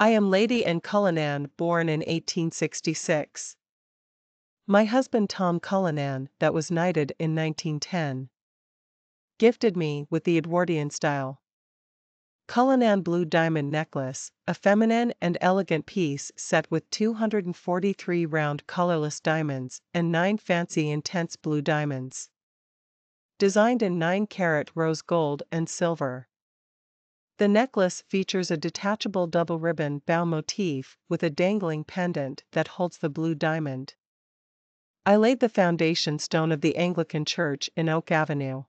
I am Lady Anne Cullinan, born in 1866. My husband Tom Cullinan, that was knighted in 1910, gifted me with the Edwardian style. Cullinan Blue Diamond Necklace, a feminine and elegant piece set with 243 round colorless diamonds and 9 fancy intense blue diamonds. Designed in 9 carat rose gold and silver. The necklace features a detachable double ribbon bow motif with a dangling pendant that holds the blue diamond. I laid the foundation stone of the Anglican Church in Oak Avenue.